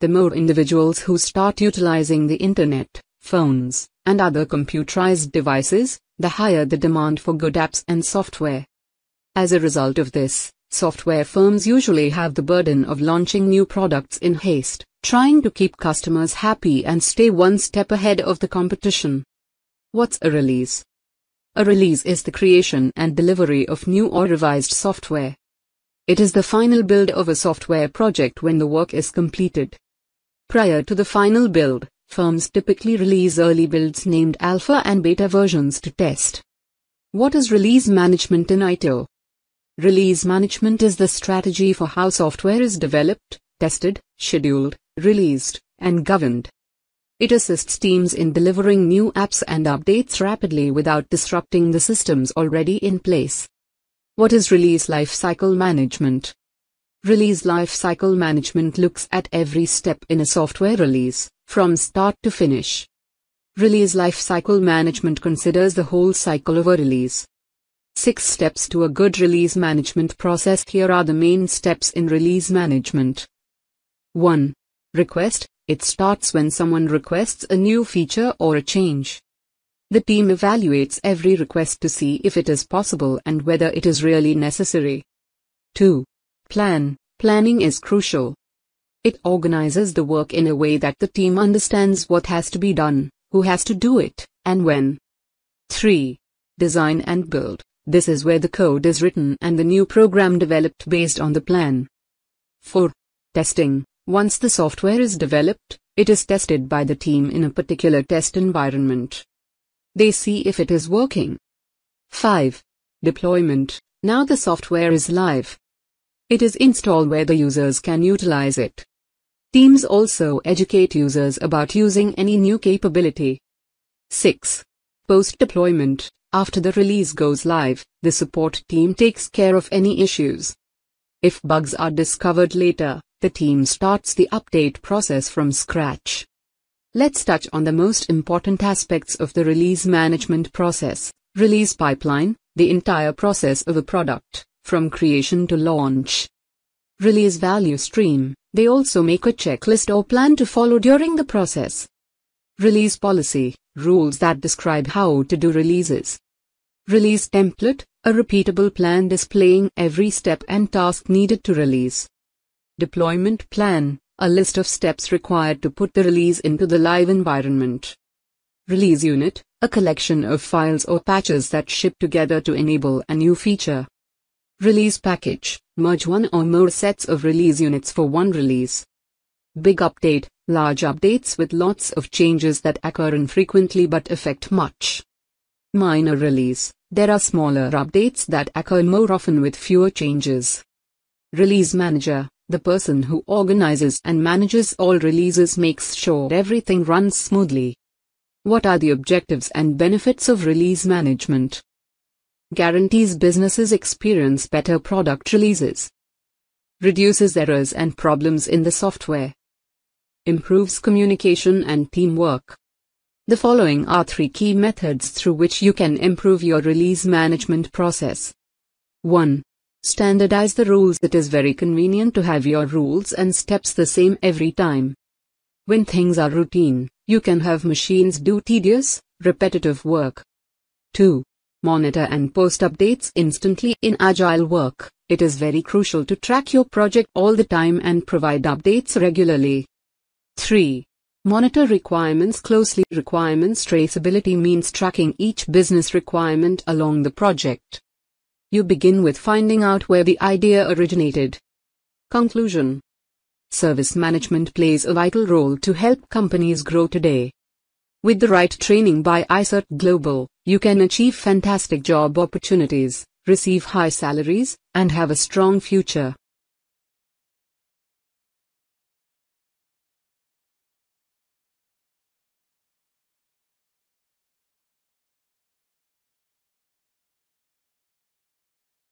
The more individuals who start utilizing the internet, phones, and other computerized devices, the higher the demand for good apps and software. As a result of this, software firms usually have the burden of launching new products in haste, trying to keep customers happy and stay one step ahead of the competition. What's a release? A release is the creation and delivery of new or revised software. It is the final build of a software project when the work is completed. Prior to the final build, Firms typically release early builds named alpha and beta versions to test. What is release management in ITIL? Release management is the strategy for how software is developed, tested, scheduled, released, and governed. It assists teams in delivering new apps and updates rapidly without disrupting the systems already in place. What is release lifecycle management? Release lifecycle management looks at every step in a software release, from start to finish. Release lifecycle management considers the whole cycle of a release. Six steps to a good release management process. Here are the main steps in release management. 1. Request. It starts when someone requests a new feature or a change. The team evaluates every request to see if it is possible and whether it is really necessary. 2. Plan. Planning is crucial. It organizes the work in a way that the team understands what has to be done, who has to do it, and when. 3. Design and build. This is where the code is written and the new program developed based on the plan. 4. Testing. Once the software is developed, it is tested by the team in a particular test environment. They see if it is working. 5. Deployment. Now the software is live. It is installed where the users can utilize it. Teams also educate users about using any new capability. 6. Post-deployment. After the release goes live, the support team takes care of any issues. If bugs are discovered later, the team starts the update process from scratch. Let's touch on the most important aspects of the release management process. Release pipeline, the entire process of a product, from creation to launch. Release value stream, they also make a checklist or plan to follow during the process. Release policy, rules that describe how to do releases. Release template, a repeatable plan displaying every step and task needed to release. Deployment plan, a list of steps required to put the release into the live environment. Release unit, a collection of files or patches that ship together to enable a new feature. Release package, merge one or more sets of release units for one release. Big update, large updates with lots of changes that occur infrequently but affect much. Minor release, there are smaller updates that occur more often with fewer changes. Release manager, the person who organizes and manages all releases makes sure everything runs smoothly. What are the objectives and benefits of release management? Guarantees businesses experience better product releases, reduces errors and problems in the software, improves communication and teamwork. The following are three key methods through which you can improve your release management process. 1. Standardize the rules. It is very convenient to have your rules and steps the same every time. When things are routine, you can have machines do tedious, repetitive work. 2 monitor and post updates instantly in agile work. It is very crucial to track your project all the time and provide updates regularly. 3. Monitor requirements closely. Requirements traceability means tracking each business requirement along the project. You begin with finding out where the idea originated. Conclusion Service management plays a vital role to help companies grow today. With the right training by iCert Global, you can achieve fantastic job opportunities, receive high salaries, and have a strong future.